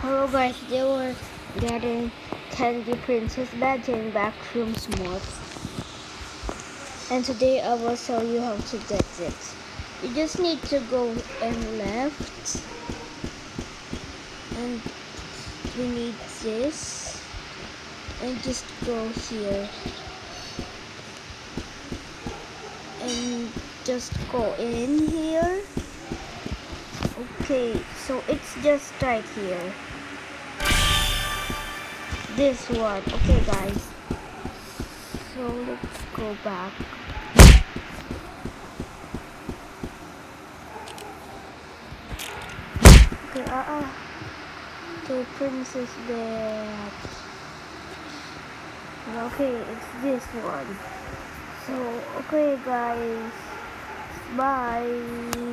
Hello guys, they were getting Candy Princess Badging back from Smots. And today I will show you how to get it. You just need to go and left. And we need this. And just go here. And just go in here. Okay, so it's just right here. This one. Okay, guys. So let's go back. Okay, uh uh. Okay, Princess Bed. Okay, it's this one. So, okay, guys. Bye.